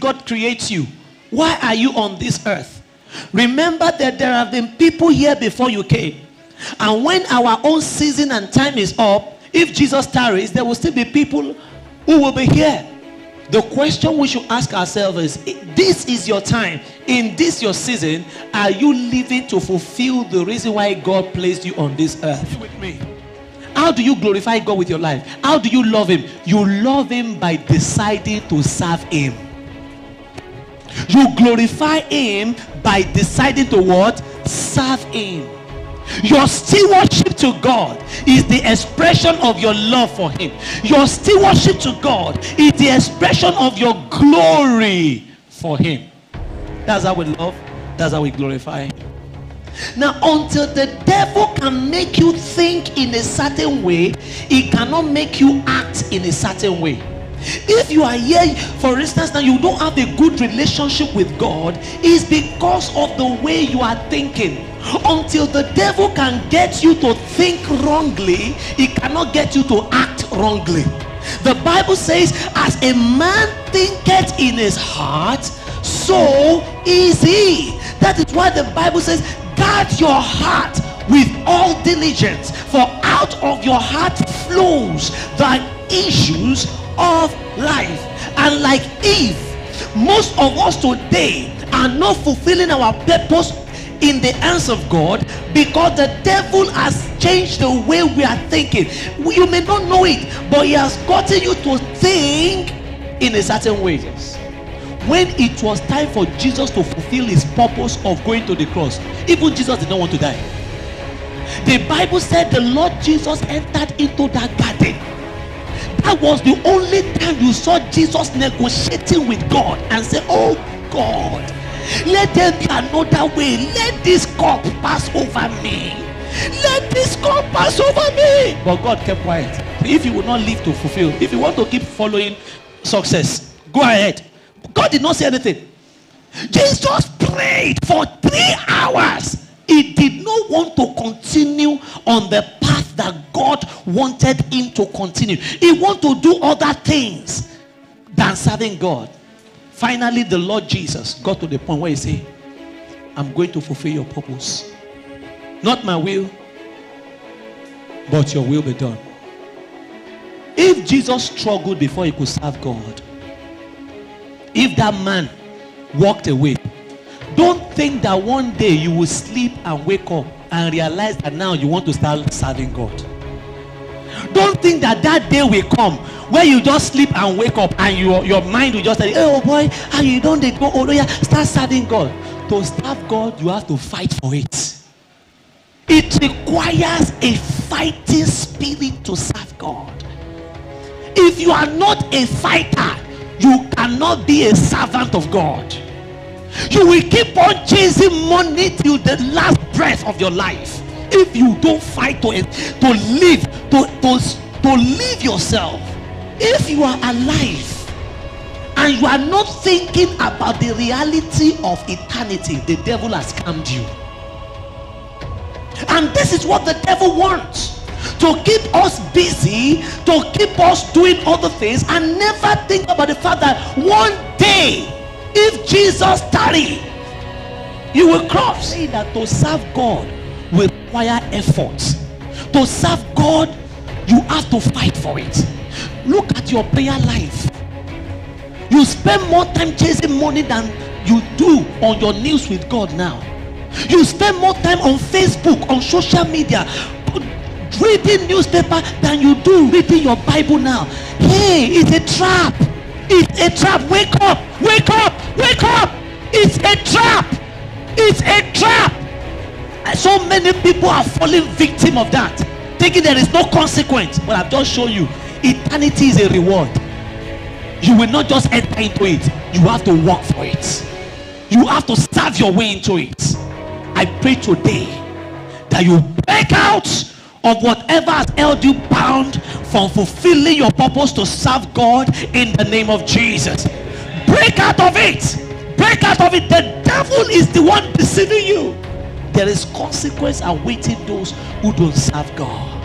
God create you? Why are you on this earth? Remember that there have been people here before you came. And when our own season and time is up, if Jesus tarries, there will still be people who will be here. The question we should ask ourselves is this is your time. In this your season, are you living to fulfill the reason why God placed you on this earth? With me. How do you glorify God with your life? How do you love Him? You love Him by deciding to serve Him. You glorify Him by deciding to what? Serve Him. Your stewardship to God is the expression of your love for Him. Your stewardship to God is the expression of your glory for Him. That's how we love, that's how we glorify Him. Now, until the devil can make you think in a certain way, he cannot make you act in a certain way. If you are here, for instance, now you don't have a good relationship with God, it's because of the way you are thinking. Until the devil can get you to think wrongly, he cannot get you to act wrongly. The Bible says, as a man thinketh in his heart, so is he. That is why the Bible says, guard your heart with all diligence, for out of your heart flows the issues of life. And like Eve, most of us today are not fulfilling our purpose in the hands of God because the devil has changed the way we are thinking. You may not know it, but he has gotten you to think in a certain way. When it was time for Jesus to fulfill his purpose of going to the cross, even Jesus did not want to die. The Bible said the Lord Jesus entered into that garden. That was the only time you saw Jesus negotiating with God and say, Oh God, let there be another way. Let this cup pass over me. Let this cup pass over me. But God kept quiet. If you will not live to fulfill, if you want to keep following success, go ahead. God did not say anything. Jesus prayed for three hours. He did not want to continue on the path that God wanted him to continue. He wanted to do other things than serving God. Finally, the Lord Jesus got to the point where he said, I'm going to fulfill your purpose. Not my will, but your will be done. If Jesus struggled before he could serve God, if that man walked away, don't think that one day you will sleep and wake up and realize that now you want to start serving God. Don't think that that day will come where you just sleep and wake up and your, your mind will just say, oh boy, how you don't go, oh yeah, start serving God. To serve God, you have to fight for it. It requires a fighting spirit to serve God. If you are not a fighter, you cannot be a servant of God. You will keep on chasing money till the last breath of your life. If you don't fight to, to live, to, to, to live yourself, if you are alive and you are not thinking about the reality of eternity, the devil has scammed you. And this is what the devil wants to keep us busy, to keep us doing other things, and never think about the fact that one day, if Jesus tarry, you will cross. Say that to serve God will require effort. To serve God, you have to fight for it. Look at your prayer life. You spend more time chasing money than you do on your news with God now. You spend more time on Facebook, on social media, reading newspaper than you do reading your Bible now. Hey, it's a trap. It's a trap. Wake up. Wake up. Wake up. It's a trap. It's a trap. So many people are falling victim of that, thinking there is no consequence. But I've just shown you eternity is a reward. You will not just enter into it, you have to work for it. You have to serve your way into it. I pray today that you break out of whatever has held you bound from fulfilling your purpose to serve God in the name of Jesus. Break out of it. Break out of it. The devil is the one deceiving you. There is consequence awaiting those who don't serve God.